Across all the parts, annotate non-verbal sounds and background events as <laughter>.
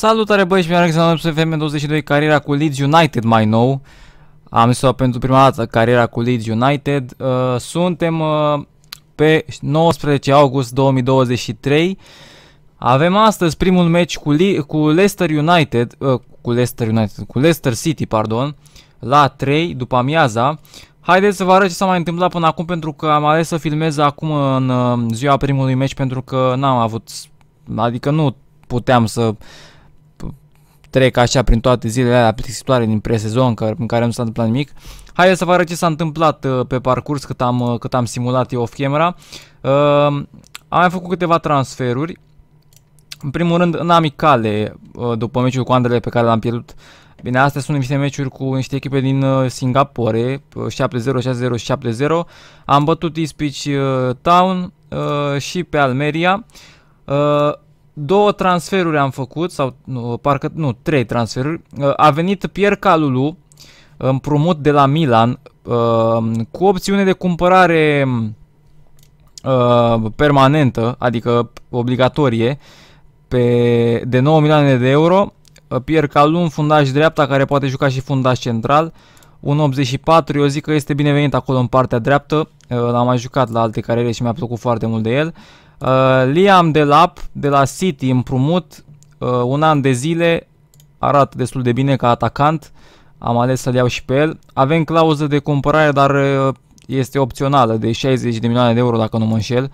Salutare băi și mi-am Alexandru FM22 cariera cu Leeds United mai nou. Am zis pentru prima dată cariera cu Leeds United. Uh, suntem uh, pe 19 august 2023. Avem astăzi primul meci cu, Le- cu Leicester United, uh, cu Leicester United, cu Leicester City, pardon, la 3 după amiaza. Haideți să vă arăt ce s-a mai întâmplat până acum pentru că am ales să filmez acum în uh, ziua primului meci pentru că n-am avut, adică nu puteam să trec așa prin toate zilele alea plictisitoare din presezon în care nu s-a întâmplat nimic. Haideți să vă arăt ce s-a întâmplat uh, pe parcurs cât am, uh, cât am simulat eu off-camera. Uh, am mai făcut câteva transferuri. În primul rând, în amicale, uh, după meciul cu Andrele pe care l-am pierdut. Bine, astea sunt niște meciuri cu niște echipe din uh, Singapore, 7-0, 6-0 7-0. Am bătut Ipswich uh, Town uh, și pe Almeria. Uh, două transferuri am făcut, sau nu, parcă, nu, trei transferuri. Uh, a venit Pierre Calulu, împrumut de la Milan, uh, cu opțiune de cumpărare uh, permanentă, adică obligatorie, pe, de 9 milioane de euro. Pierre Calulu, un fundaș dreapta care poate juca și fundaș central. 1.84, eu zic că este binevenit acolo în partea dreaptă. L-am mai jucat la alte carere și mi-a plăcut foarte mult de el. Uh, Liam Delap de la City împrumut uh, un an de zile, arată destul de bine ca atacant, am ales să-l iau și pe el. Avem clauză de cumpărare, dar uh, este opțională de 60 de milioane de euro dacă nu mă înșel.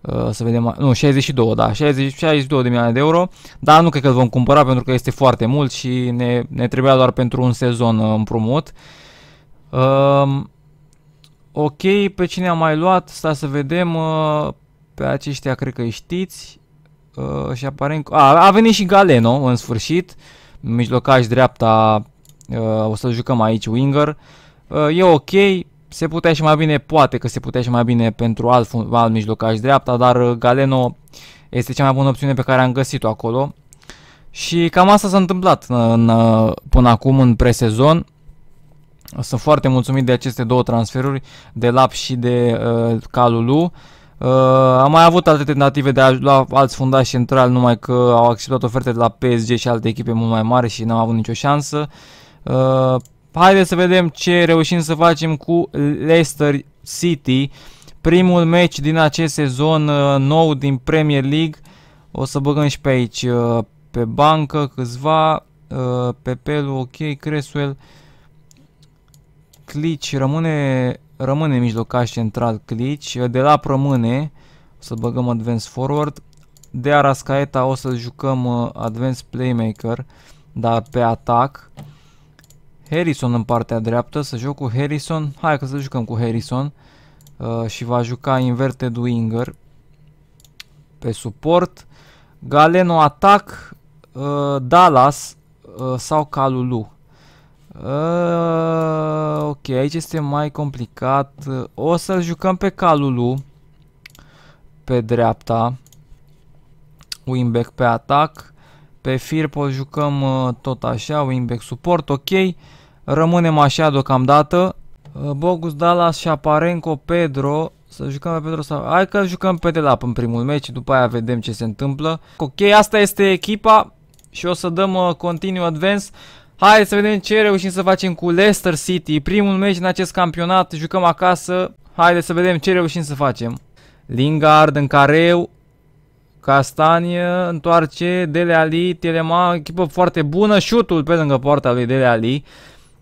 Uh, să vedem, nu, 62, da, 60, 62 de milioane de euro, dar nu cred că îl vom cumpăra pentru că este foarte mult și ne, ne trebuia doar pentru un sezon uh, împrumut. Uh, ok, pe cine am mai luat, sta să vedem, uh, pe aceștia cred că îi știți. Uh, și aparent... A, a venit și Galeno în sfârșit. Mijlocaș dreapta uh, o să jucăm aici winger. Uh, e ok. Se putea și mai bine, poate că se putea și mai bine pentru alt, alt mijlocaș dreapta, dar uh, Galeno este cea mai bună opțiune pe care am găsit-o acolo. Și cam asta s-a întâmplat în, în, până acum în presezon. Sunt foarte mulțumit de aceste două transferuri, de Lap și de uh, Calulu. Uh, am mai avut alte tentative de a lua alți fundași centrali, numai că au acceptat oferte de la PSG și alte echipe mult mai mari și n-am avut nicio șansă. Uh, haideți să vedem ce reușim să facem cu Leicester City. Primul meci din acest sezon uh, nou din Premier League. O să băgăm și pe aici uh, pe bancă câțiva. Uh, Pepelu, ok, Creswell. Clici rămâne rămâne mijlocaș central Clici, de la rămâne, o să băgăm Advance Forward, de Arascaeta o să jucăm uh, Advance Playmaker, dar pe atac. Harrison în partea dreaptă, să joc cu Harrison, hai că să jucăm cu Harrison uh, și va juca Inverted Winger pe suport. Galeno atac, uh, Dallas uh, sau Calulu. Uh, ok, aici este mai complicat. O să-l jucăm pe Calulu. Pe dreapta. Wingback pe atac. Pe Firpo jucăm uh, tot așa, wingback support, ok. Rămânem așa deocamdată. Uh, Bogus, Dallas, Șaparenco, Pedro. Să jucăm pe Pedro sau... Hai că jucăm pe Delap în primul meci, după aia vedem ce se întâmplă. Ok, asta este echipa și o să dăm uh, continue advance. Hai să vedem ce reușim să facem cu Leicester City. Primul meci în acest campionat, jucăm acasă. Haideți să vedem ce reușim să facem. Lingard în careu. Castanie întoarce, Dele Ali, Telema, echipă foarte bună, șutul pe lângă poarta lui Dele Ali.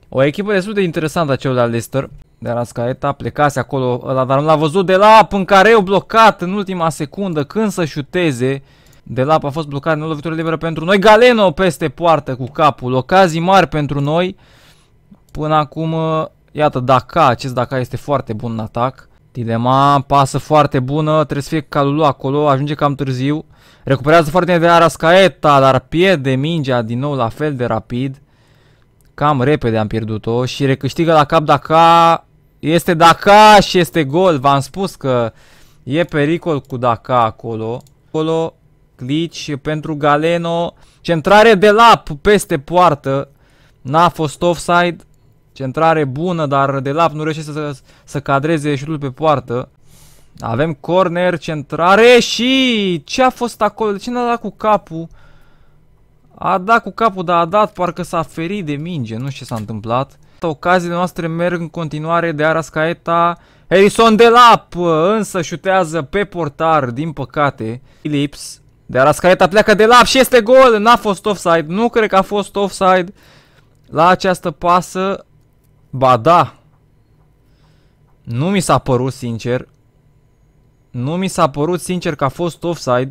O echipă destul de interesantă a celor de la Leicester. De la Scaeta plecase acolo ăla, dar nu l-a văzut de la în careu blocat în ultima secundă când să șuteze. De la a fost blocat în o lovitură liberă pentru noi. Galeno peste poartă cu capul. Ocazii mari pentru noi. Până acum, iată, Daka, acest Daka este foarte bun în atac. Dilema, pasă foarte bună, trebuie să fie Calulu acolo, ajunge cam târziu. Recuperează foarte bine de la Rascaeta, dar pierde mingea din nou la fel de rapid. Cam repede am pierdut-o și recâștigă la cap Daka. Este Daka și este gol. V-am spus că e pericol cu Daka acolo. Acolo Glitch pentru Galeno. Centrare de lap peste poartă. N-a fost offside. Centrare bună, dar de lap nu reușește să, să cadreze șutul pe poartă. Avem corner, centrare și ce a fost acolo? De ce n-a dat cu capul? A dat cu capul, dar a dat, parcă s-a ferit de minge, nu știu ce s-a întâmplat. Ocaziile noastre merg în continuare de Arascaeta. Harrison de lap, însă șutează pe portar, din păcate. Philips de Arascaeta pleacă de lap și este gol, n-a fost offside, nu cred că a fost offside la această pasă. Ba da, nu mi s-a părut sincer, nu mi s-a părut sincer că a fost offside.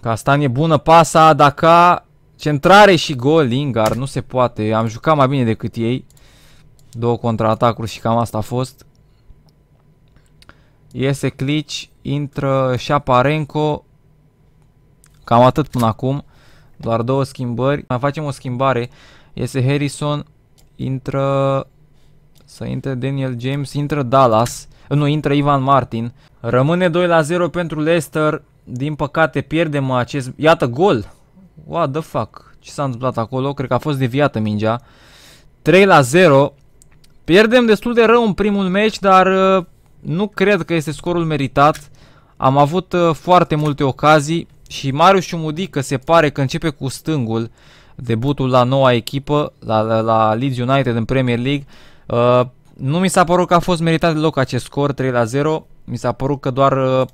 Castan e bună pasa, dacă centrare și gol, Lingard, nu se poate. Am jucat mai bine decât ei. Două contraatacuri și cam asta a fost. Iese Clici, intră Șaparenco. Cam atât până acum. Doar două schimbări. Mai facem o schimbare. Iese Harrison, intră... Să intre Daniel James, intră Dallas. Nu, intră Ivan Martin. Rămâne 2 la 0 pentru Leicester. Din păcate pierdem acest... Iată, gol! What the fuck? Ce s-a întâmplat acolo? Cred că a fost deviată mingea. 3 la 0. Pierdem destul de rău în primul meci, dar uh, nu cred că este scorul meritat. Am avut uh, foarte multe ocazii și Marius Ciumudică se pare că începe cu stângul debutul la noua echipă, la, la, la Leeds United în Premier League. Uh, nu mi s-a părut că a fost meritat deloc acest scor 3 la 0. Mi s-a părut că doar uh,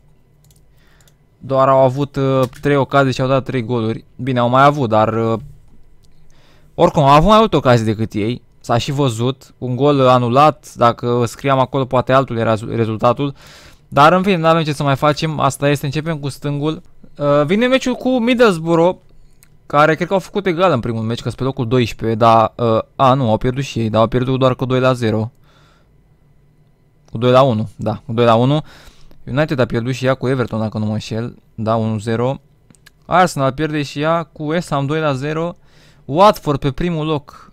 doar au avut uh, 3 ocazii și au dat 3 goluri. Bine, au mai avut, dar uh, oricum au avut mai multe ocazii decât ei. S-a și văzut, un gol anulat, dacă scriam acolo poate altul era rezultatul. Dar în fine, nu avem ce să mai facem, asta este, începem cu stângul. Uh, vine meciul cu Middlesbrough, care cred că au făcut egal în primul meci, că sunt pe locul 12, dar... Uh, a, nu, au pierdut și ei, dar au pierdut doar cu 2 la 0. Cu 2 la 1, da, cu 2 la 1. United a pierdut și ea cu Everton, dacă nu mă înșel, da, 1-0. Arsenal pierde și ea cu West Ham 2 la 0. Watford pe primul loc,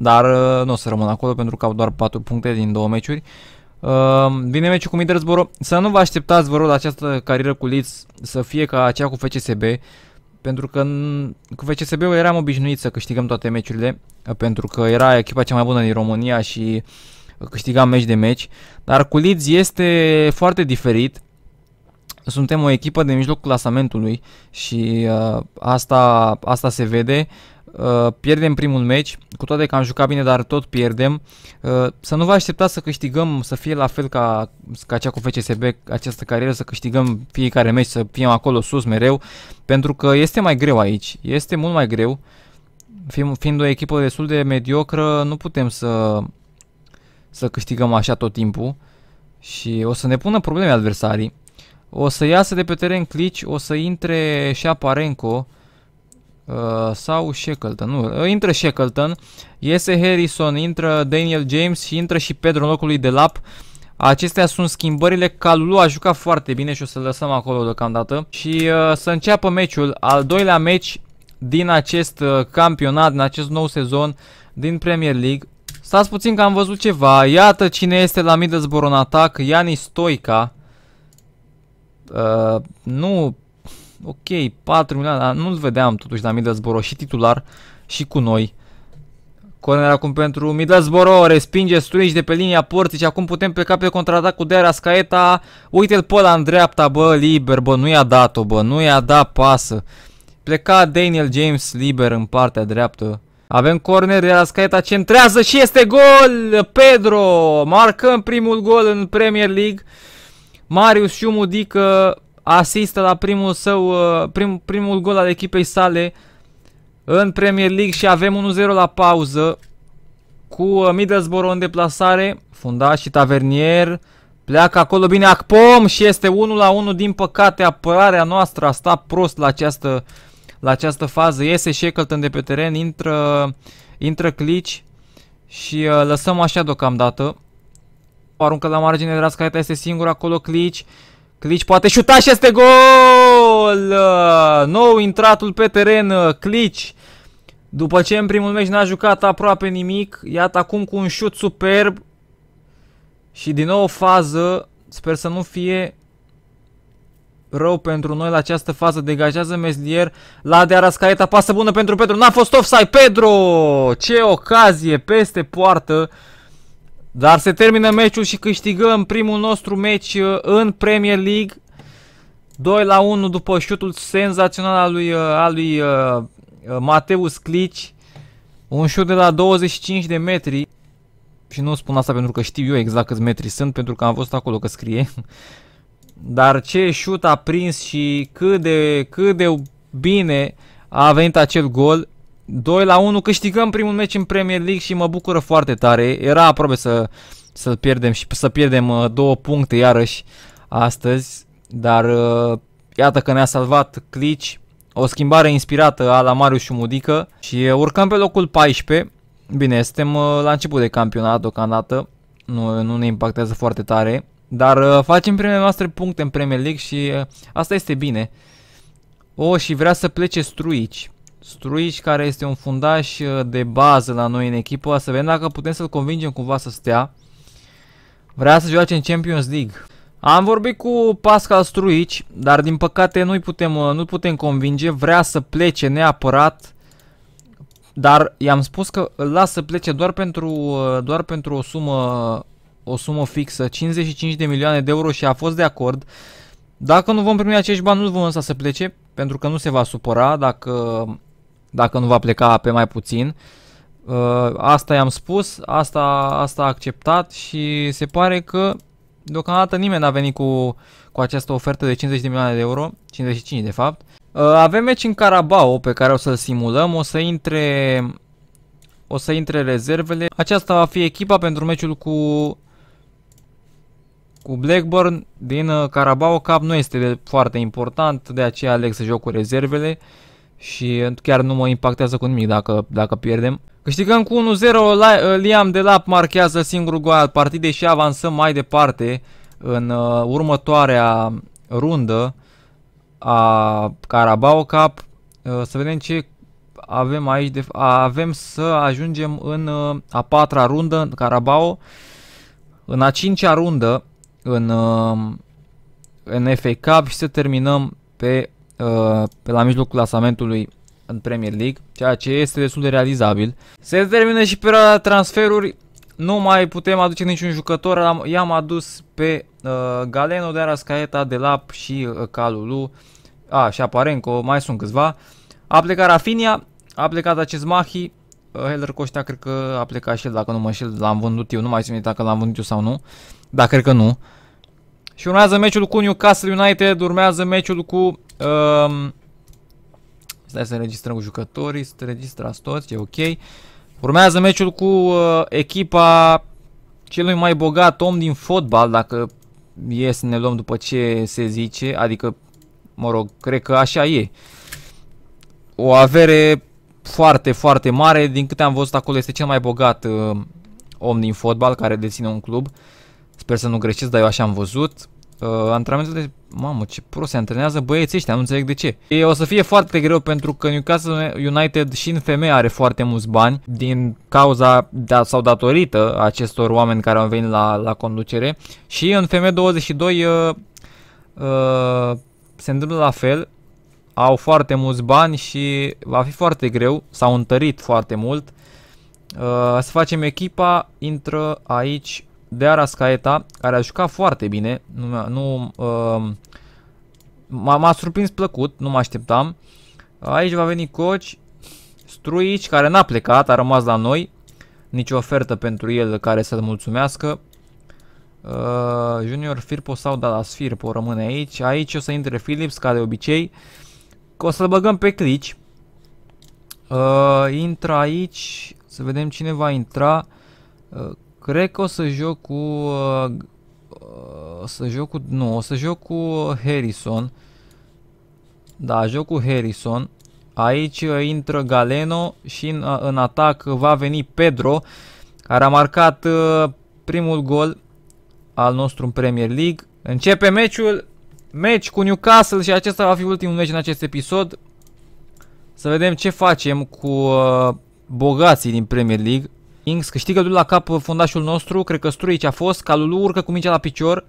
dar uh, nu o să rămân acolo pentru că au doar 4 puncte din două meciuri. Uh, vine meciul cu Middlesbrough. Să nu vă așteptați, vă rog, la această carieră cu Leeds să fie ca aceea cu FCSB. Pentru că în, cu FCSB-ul eram obișnuit să câștigăm toate meciurile. Pentru că era echipa cea mai bună din România și câștigam meci de meci. Dar cu Leeds este foarte diferit. Suntem o echipă de mijloc clasamentului și uh, asta, asta se vede. Uh, pierdem primul meci, cu toate că am jucat bine, dar tot pierdem. Uh, să nu vă așteptați să câștigăm, să fie la fel ca, ca cea cu FCSB, această carieră, să câștigăm fiecare meci, să fim acolo sus mereu, pentru că este mai greu aici, este mult mai greu. Fiind o echipă destul de mediocră, nu putem să, să câștigăm așa tot timpul și o să ne pună probleme adversarii. O să iasă de pe teren Clici, o să intre Șaparenco, Uh, sau Shackleton, nu, uh, intră Shackleton, iese Harrison, intră Daniel James și intră și Pedro în locul lui de lap. Acestea sunt schimbările, Calulu a jucat foarte bine și o să lăsăm acolo deocamdată. Și uh, să înceapă meciul, al doilea meci din acest uh, campionat, din acest nou sezon din Premier League. Stați puțin că am văzut ceva, iată cine este la Middlesbrough în atac, Iani Stoica. Uh, nu ok, 4 milioane, dar nu-l vedeam totuși la Middlesbrough și titular și cu noi. Corner acum pentru Middlesbrough, respinge Sturridge de pe linia porții și acum putem pleca pe contraatac cu Dera Scaeta. Uite-l pe ăla în dreapta, bă, liber, bă, nu i-a dat-o, bă, nu i-a dat pasă. Pleca Daniel James liber în partea dreaptă. Avem corner, Dera Scaeta centrează și este gol! Pedro! Marcăm primul gol în Premier League. Marius Șumudică asistă la primul său, uh, prim, primul gol al echipei sale în Premier League și avem 1-0 la pauză cu uh, Middlesbrough în deplasare, fundaș și Tavernier, pleacă acolo. Bine Acpom și este 1 la 1 din păcate apărarea noastră a stat prost la această, la această fază, iese Shackleton de pe teren, intră, intră Clici și uh, lăsăm așa deocamdată. Aruncă la margine de Rascaeta, este singur acolo Clici Clici poate șuta și este gol! Nou intratul pe teren, Clici. După ce în primul meci n-a jucat aproape nimic, iată acum cu un șut superb. Și din nou o fază, sper să nu fie rău pentru noi la această fază. Degajează Meslier la de Arascaeta, pasă bună pentru Pedro. N-a fost offside, Pedro! Ce ocazie peste poartă. Dar se termină meciul și câștigăm primul nostru meci uh, în Premier League. 2 la 1 după șutul senzațional al lui, uh, al lui uh, Mateus Clici. Un șut de la 25 de metri. Și nu spun asta pentru că știu eu exact câți metri sunt, pentru că am văzut acolo că scrie. <laughs> Dar ce șut a prins și cât de, cât de bine a venit acel gol. 2 la 1 câștigăm primul meci în Premier League și mă bucură foarte tare. Era aproape să, să pierdem și să pierdem uh, două puncte iarăși astăzi. Dar uh, iată că ne-a salvat Clici. O schimbare inspirată a la Marius Șumudică și uh, urcăm pe locul 14. Bine, suntem la început de campionat deocamdată. Nu, nu ne impactează foarte tare. Dar facem primele noastre puncte în Premier League și asta este bine. O, și vrea să plece Struici. Struici care este un fundaș uh, de bază la noi în echipă. Să vedem dacă putem să-l convingem cumva să stea. Vrea să joace în Champions League. Am vorbit cu Pascal Struici, dar din păcate nu putem, uh, nu putem convinge. Vrea să plece neapărat. Dar i-am spus că îl las să plece doar pentru, uh, doar pentru o sumă o sumă fixă, 55 de milioane de euro și a fost de acord. Dacă nu vom primi acești bani, nu vom lăsa să plece, pentru că nu se va supăra dacă, dacă nu va pleca pe mai puțin. Uh, asta i-am spus, asta, asta a acceptat și se pare că deocamdată nimeni n-a venit cu, cu această ofertă de 50 de milioane de euro, 55 de fapt. Uh, avem meci în Carabao pe care o să-l simulăm, o să intre o să intre rezervele. Aceasta va fi echipa pentru meciul cu cu Blackburn din uh, Carabao Cup nu este de foarte important, de aceea aleg să joc cu rezervele și uh, chiar nu mă impactează cu nimic dacă, dacă pierdem. Câștigăm cu 1-0, uh, Liam Delap marchează singurul gol al partidei și avansăm mai departe în uh, următoarea rundă a Carabao Cup. Uh, să vedem ce avem aici. De, avem să ajungem în uh, a patra rundă în Carabao. În a cincea rundă în, um, în FA Cup și să terminăm pe, uh, pe la mijlocul clasamentului în Premier League, ceea ce este destul de realizabil. Se termină și perioada transferuri, nu mai putem aduce niciun jucător, i-am adus pe uh, Galeno, de Arascaeta, Delap și uh, Calulu, a, și Aparenco, mai sunt câțiva. A plecat Rafinha, a plecat acest Mahi, uh, Heller Coștea cred că a plecat și el, dacă nu mă înșel, l-am vândut eu, nu mai simt dacă l-am vândut eu sau nu, dar cred că nu. Și urmează meciul cu Newcastle United, urmează meciul cu... Um, stai să înregistrăm jucătorii, să registrați toți, e ok. Urmează meciul cu uh, echipa celui mai bogat om din fotbal, dacă e să ne luăm după ce se zice, adică, mă rog, cred că așa e. O avere foarte, foarte mare, din câte am văzut acolo este cel mai bogat uh, om din fotbal care deține un club. Sper să nu greșesc, dar eu așa am văzut. Uh, antrenamentul de... Mamă, ce prost se antrenează băieții ăștia, nu înțeleg de ce. E, o să fie foarte greu pentru că Newcastle United și în femeie are foarte mulți bani din cauza da, sau datorită acestor oameni care au venit la, la conducere. Și în femeie 22 uh, uh, se întâmplă la fel. Au foarte mulți bani și va fi foarte greu, s-au întărit foarte mult. Uh, să facem echipa, intră aici de Arascaeta, care a jucat foarte bine, nu, nu uh, m-a surprins plăcut, nu mă așteptam. Aici va veni coach Struici, care n-a plecat, a rămas la noi. Nici ofertă pentru el care să-l mulțumească. Uh, Junior Firpo sau Dallas Firpo rămâne aici. Aici o să intre Philips, ca de obicei. O să-l băgăm pe clici. Uh, intră aici, să vedem cine va intra. Uh, Cred că o să joc cu... Uh, o să joc cu... Nu, o să joc cu Harrison. Da, joc cu Harrison. Aici uh, intră Galeno și în, uh, în atac va veni Pedro, care a marcat uh, primul gol al nostru în Premier League. Începe meciul, meci cu Newcastle și acesta va fi ultimul meci în acest episod. Să vedem ce facem cu uh, bogații din Premier League. Ings câștigă la cap fundașul nostru, cred că Struici a fost, Calulu urcă cu mingea la picior.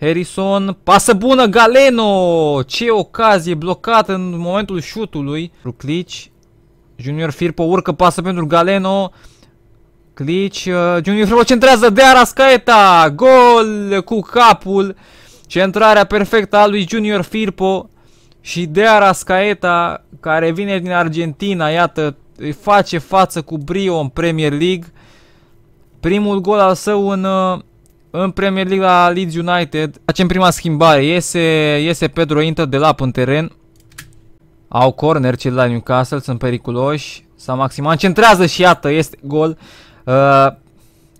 Harrison, pasă bună, Galeno! Ce ocazie, blocat în momentul șutului. Clici, Junior Firpo urcă, pasă pentru Galeno. Clici, uh, Junior Firpo centrează de Arascaeta, gol cu capul. Centrarea perfectă a lui Junior Firpo și Dea Rascaeta, care vine din Argentina, iată, îi face față cu brio în Premier League. Primul gol al său în, uh, în Premier League la Leeds United. Facem prima schimbare. Iese, iese Pedro Inter de lap în teren. Au corner cel la Newcastle, sunt periculoși. S-a maximat, centrează și iată, este gol. Uh,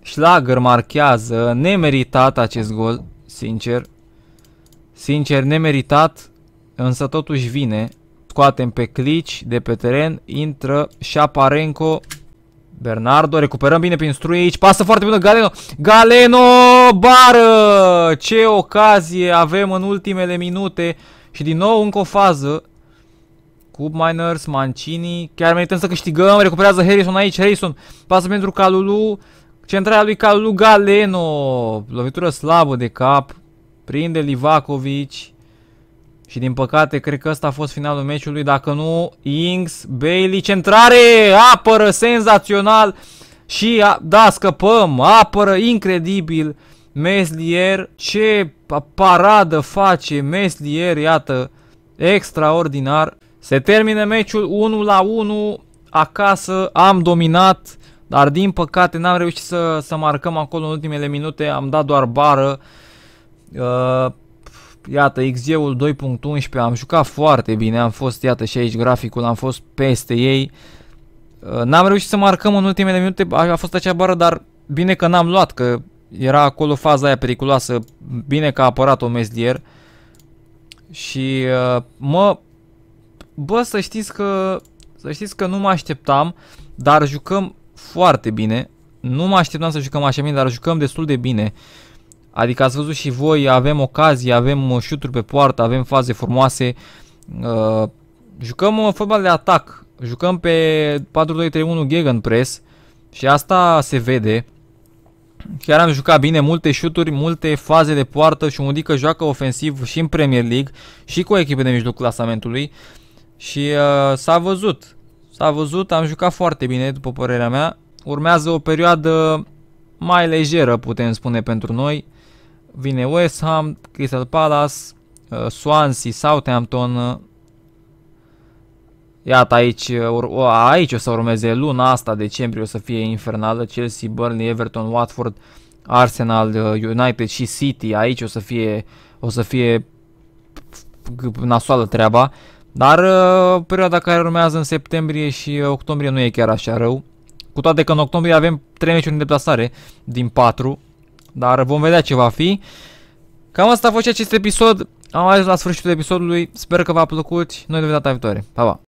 Schlager marchează, nemeritat acest gol, sincer. Sincer, nemeritat, însă totuși vine. Scoatem pe Clici de pe teren, intră Șaparenco. Bernardo, recuperăm bine prin strui aici, pasă foarte bună, Galeno, Galeno, bară! Ce ocazie avem în ultimele minute și din nou încă o fază. Cub Miners, Mancini, chiar merităm să câștigăm, recuperează Harrison aici, Harrison, pasă pentru Calulu, centrarea lui Calulu, Galeno, lovitură slabă de cap, prinde Livakovic și din păcate cred că ăsta a fost finalul meciului, dacă nu, Ings, Bailey, centrare, apără, senzațional și da, scăpăm, apără, incredibil, Meslier, ce paradă face Meslier, iată, extraordinar. Se termină meciul 1 la 1 acasă, am dominat, dar din păcate n-am reușit să, să marcăm acolo în ultimele minute, am dat doar bară. Uh, iată, XG-ul 2.11, am jucat foarte bine, am fost, iată și aici graficul, am fost peste ei. Uh, n-am reușit să marcăm în ultimele minute, a, a fost acea bară, dar bine că n-am luat, că era acolo faza aia periculoasă, bine că a apărat-o Meslier. Și uh, mă Bă, să știți că să știți că nu mă așteptam, dar jucăm foarte bine. Nu mă așteptam să jucăm așa bine, dar jucăm destul de bine. Adică ați văzut și voi, avem ocazii, avem șuturi pe poartă, avem faze frumoase. Uh, jucăm uh, fotbal de atac. Jucăm pe 4-2-3-1 Gegenpress și asta se vede. Chiar am jucat bine, multe șuturi, multe faze de poartă și un Mudică joacă ofensiv și în Premier League și cu echipe de mijloc clasamentului. Și uh, s-a văzut. S-a văzut, am jucat foarte bine, după părerea mea. Urmează o perioadă mai lejeră, putem spune, pentru noi. Vine West Ham, Crystal Palace, uh, Swansea, Southampton. Uh, iată aici, uh, aici o să urmeze luna asta, decembrie, o să fie infernală. Chelsea, Burnley, Everton, Watford, Arsenal, uh, United și City. Aici o să fie, o să fie nasoală treaba. Dar uh, perioada care urmează în septembrie și octombrie nu e chiar așa rău. Cu toate că în octombrie avem 3 meciuri în deplasare din 4. Dar vom vedea ce va fi. Cam asta a fost acest episod. Am ajuns la sfârșitul episodului. Sper că v-a plăcut. Noi de data viitoare. Pa, pa!